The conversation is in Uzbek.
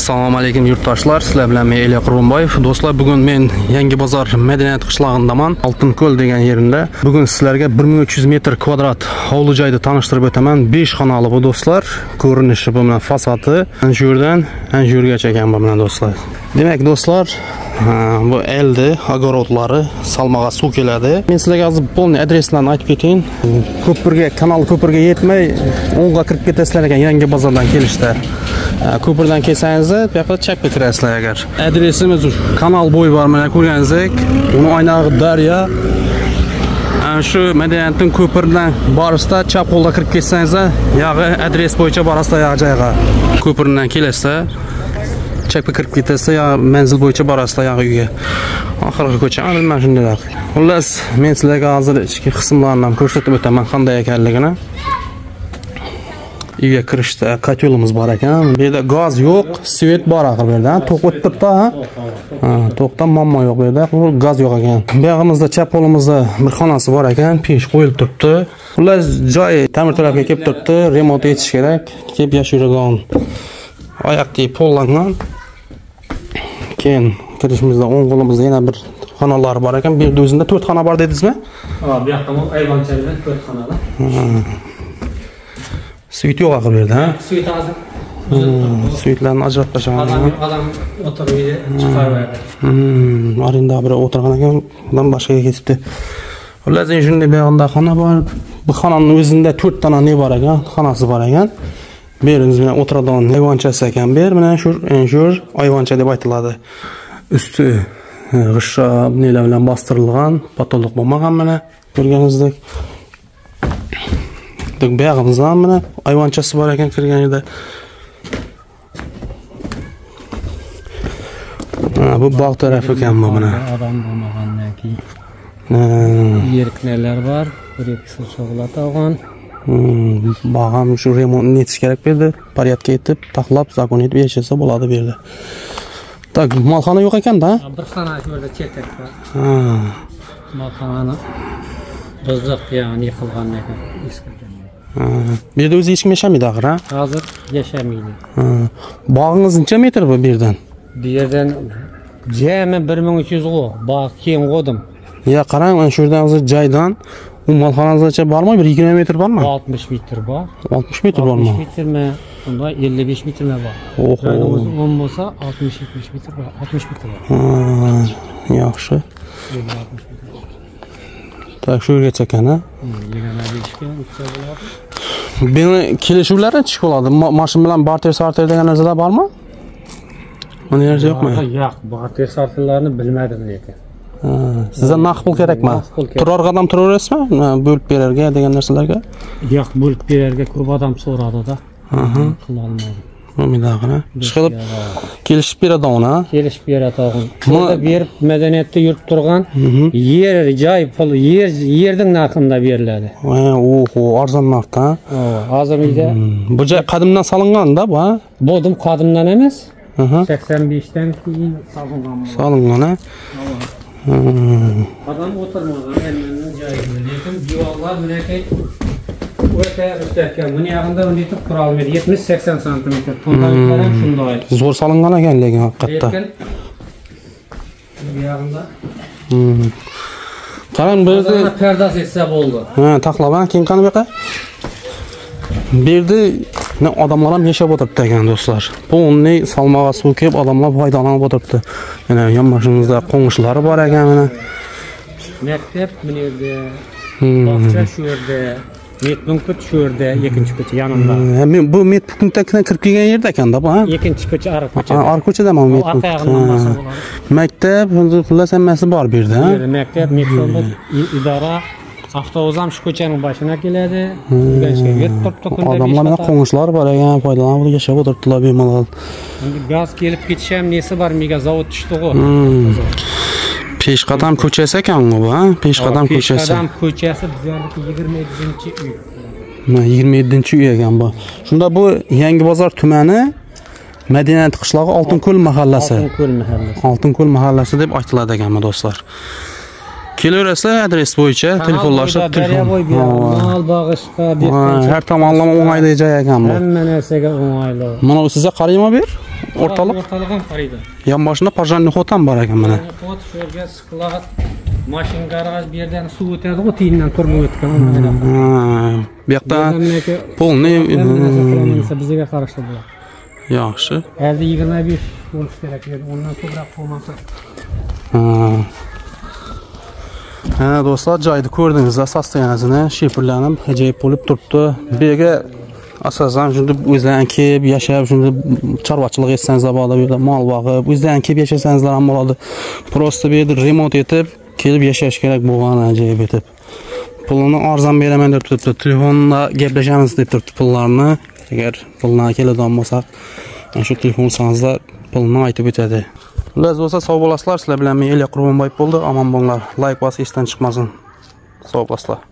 assalomu alaykum yurtdoshlar. Sizlar bilan men elya Qurbonboyev. Do'stlar bugun men yangi bozor madaniyat qishlog'indaman. Oltinko'l degan yerimda. Bugun sizlarga 1300 metr kvadrat hovli joyni tanishtirib o'taman. 5 xonali bu do'stlar. Ko'rinishi bu bilan fasadi ana shu yerdan ana shu yergacha ekan bu bilan do'stlar. Demak do'stlar bu eldi огородlari salmog'a suv keladi. Men sizlarga hozir полный adreslarni aytib ketayin ko'pirga kanal ko'pirga yetmay o'ngga kirib ketasizlar ekan yangi bozordan kelishda. Kupurdan keçsənizdə yaxud çək bitirəsiniz əgər. Adresimiz kanal boyu var mənə qoyanızıq. Bunu aynağı darya. Yani şu Mədəniyyətin Kupurdan barısda çap qolda kirib keçsənizdə yağı adres boyunca barısda yağacaq. Kupurdan keləsiz çəpə kirib getəsə ya mənzil boyunca barasında yağı yüyə. Axırıqı köçə alın mən şundayaq. Xullas mən sizlərə hazır içki qismlarından göstərib ötəmən qanday ekanligini. Uyga kirishda kotelimiz bor ekan. Bu yerda gaz yo'q svet bor axir bu yerda to'q o'tib turibdi ha. To'qdan muammo yo'q bu yerda. Gaz yo'q ekan. Buyog'imizda chap qo'limizda bir xonasi bor ekan. Pesh qo'yilib turibdi. Xullas joy ta'mir kelib turibdi. Remont etish kerak. Kelib yashaydigan oyoq tegib pollangan keyin kirishimizda o'ng qo'limizda yana bir xonalari bor ekan. Bu yerda o'zida to'rt xona bor dedingizmi Ha, bu yoqda ayvoncha bilan to'rt xonali. Svet yo'q axir bu yerda ha? Svet hozir. Svetlarni ajratib tashlagan odam odam o'tirib chiqarib Hmm, arenda biri o'tirgan ekan udan boshqaga ketibdi. Xullas endi shunday buyog'ida xona bor. Bu xonani o'zida to'rtta ne bor ekan? Xonasi bor ekan. Bu yeringiz bilan o'tiradigan ayvonchasi ekan. Bu yer mana shu shu ayvoncha deb aytiladi. Usti g'ishcha nelar bilan bostirilgan patoloq bo'lmagan mana ko'rganingizdek Dek buyog'imizda ham mana ayvonchasi bor ekan kirgan yerda Ha, bu bog' tarafi ekan bu mana. Odam bo'lmagandan keyin. Yerknalar bor bir ikkisi cho'g'lat olgan Hmm, bog' ham shu remontni etish kerak bu yerda. Порядка etib taxlab zakon etib yashasa bo'ladi bu yerda. Так molxona yo'q ekanda bir xona shu yerda chetakda molxonani buzuq ya'ni yiqilgan ekan. Bu yerda o'zi hech kim yashamaydi axir ha? Hozir yashamaydi Ha. bog'ingiz necha metr bu yerdan? Bu yerdan jami bir ming uch yuz g'o bog' keyin qo'ydim yo qarang mana shu yerdan hozir joydan molxonangizgacha bormi bir yigirma metr bormi? Oltmish metr bor. Oltmish metr bormi? Oltmish metrmi unda ellik besh metrmi bor? O'zi o'n bo'lsa oltmish yetmish metr bor. Oltmish metr bor. Yaxshi. Tak shu yergacha ekan yigirma beshga uchsa bo'ladi Buni kelishuvlar nechi bo'ladi? Ma- Mashin bilan barter sarter degan narsalar bormi? Uni narsa yo'qmi? yo'q barter sarflarni bilmadim lekin Ha, Sizga naqd pul kerakmi? Turor qadam turaverasizmi? Bo'lib berarga degan narsalarga? yo'q bo'lib berarga ko'p odam so'radida qilolmadim Мамидагына. Чыгылып келишип берет агына. Келишип берет агын. Мына берип мәдәниятте йөртүп торган ер жай пул ер ердин наркында бериледи. Охо, арзан наркта. Азыр биздә бу жай кадимдан салынган да бу. Бу кадимдан эмес. 85-тен кийин салынган. Салынган, а? Адам отурмаган, элдин жайы. Ләкин диварлар мынакей o'ta mustahkam buni yaqinda unitib qura olmaydi yetmish sakson santimetr to'ntaliklar ham shunday Zo'r solingan ekan lekin haqiqatda. lekin bu Hmm. Qarang bu yerda pardasi etsa bo'ldi Ha, taxlab ha, keyin qani bu yoqqa? Bu yerda odamlar ham yashab o'tiribdi ekan do'stlar. Bunni salmog'a suv kelib odamlar foydalanib o'tiribdi. Yana yonboshimizda qo'ng'ishlari bor ekan mana. maktab bu yerda Hmm. bog'cha shu yerda metpunkt shu yerda ikkinchi ko'cha yonimda Ha, men bu met punktdan kirib kelgan yerda ekanda bu, ikkinchi ko'cha ariq Ha, ko'cha Ar ko'chadami met orqa punkt? yog'idan Maktab, xullas hammasi bor bu yerda, maktab metpunkt i- idora avtobus ham shu ko'chaning boshidan keladi. Urganchga yetib turibdi kunda Odamlar mana qator. qo'ng'ishlari bor ekan, foydalanib yashab o'tiribdilar bemalol. endi gaz kelib ketish ham nesi bor mega zavod tushdi-ku. Peshqadam ko'chasi ekan bu, ha? Peshqadam ko'chasi. Peshqadam ko'chasi bizlarniki 27 uy. Mana 27 uy ekan bu. Shunda bu Yangi bozor tumani Madaniyat qishlog'i Oltinko'l mahallasi. Oltinko'l mahallasi. Oltinko'l mahallasi deb aytiladi ekanmi do'stlar. kelaverasizlar adres bo'yicha telefonlashib daryo bo'yi bu yoq. Mol bag'ishqa, Ha, dehqonchilik, har tomonlama o'ng'ayli joy ekan bu hamma narsaga o'ng'ayli. mana bu sizga qaraymi bu yer o'rtaliq O'rtaliq ham qaraydi. yonboshida pожарный xot ham bor ekan mana Xot shu yerga sklad, mashin garaj bu yerdan suv o'tadi-ku, tiyindan turib o'tgan. mana bunaqa. Ha, bu yoqdan Bunaqa polni hamma narsa qilinsa bizga qarashli bo'ladi. yaxshi Endi 25 bo'lish kerak edi. Undan ko'proq bo'lmasa. Ha. Ha, do'stlar joyni ko'rdingizlar sostoyaniyasini shepirlanib ajoyib bo'lib turibdi bu yerga asosan shunda o'zlaring kelib yashab shunda chorvachilik etsangizlar bo'ladi bu yerda mol boqib o'zlaring kelib yashasangizlar ham bo'ladi просто bu yerda remont etib kelib yashash kerak bo'lgan ajoyib etib. Pulini arzon beraman deb turibdi telefonda gaplashamiz deb turibdi pullarni agar pulni keladigan bo'lsak mana shu telefon olsangizlar pulni aytib o'tadi ләз болса сау боласылар сіздер білән мен илья құрбанбаев болды. Аман болыңдар лайк басы естен шықмасын. Сау боласыздар.